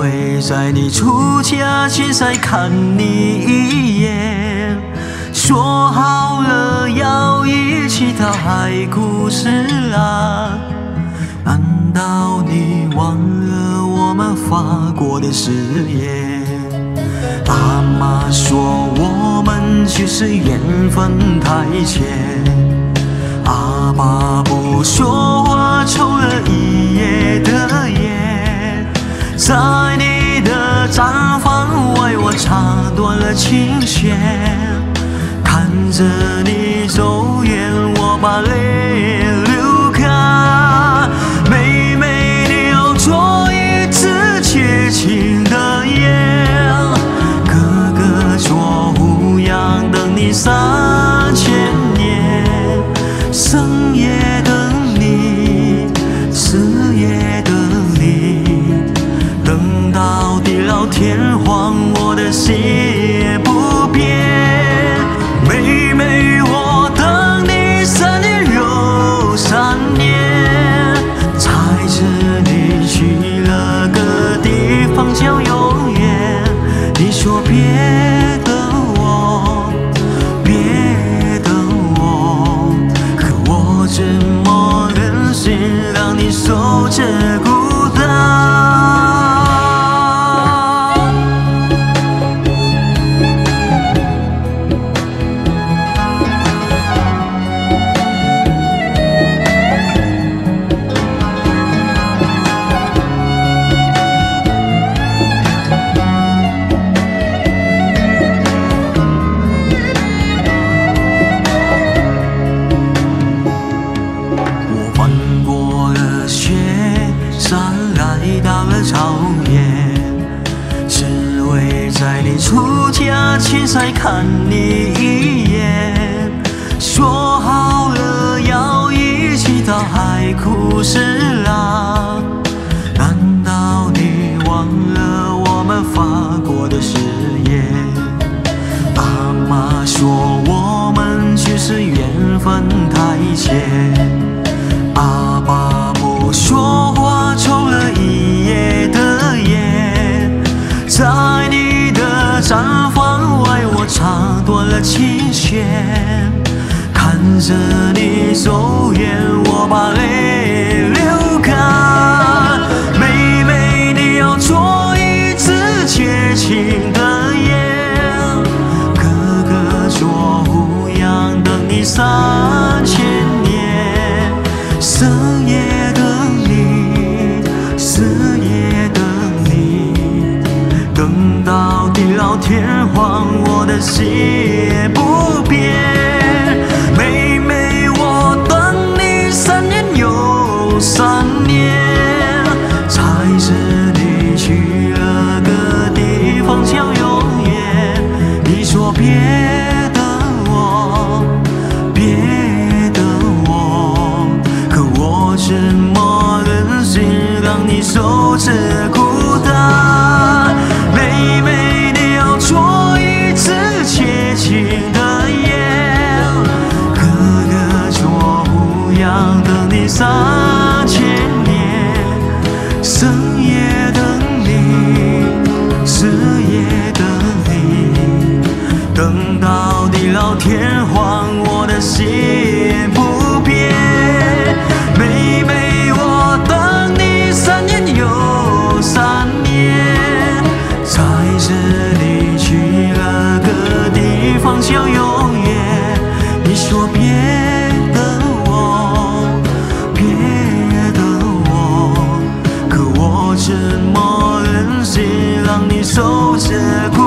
会在你出嫁前再看你一眼，说好了要一起到海枯石烂，难道你忘了我们发过的誓言？阿妈说我们其实缘分太浅，阿爸不说话抽了一夜的烟，在你的毡房外我插断了琴弦，看着你走远，我把泪流干。妹妹，你要做一支绝情的烟，哥哥做胡杨等你三千年，深夜你也不变。妹妹，我等你三年又三年，猜着你去了个地方叫永远。你说别来到了草原，只为在你出嫁前再看你一眼。说好了要一起到海枯石烂，难道你忘了我们发过的誓言？阿妈说我们只是缘分太浅，阿爸不说着你走远，我把泪流干。妹妹，你要做一支绝情的烟。哥哥做胡杨等你三千年，深夜等你，死也等你，等到地老天荒，我的心也不别等我，别等我，可我怎么忍心让你受着孤单？妹妹，你要做一支绝情的烟，哥哥做胡杨等你三千年，深夜天荒，我的心不变。妹妹，我等你三年又三年，猜着你去了个地方叫永远。你说别等我，别等我，可我怎么忍心让你受这孤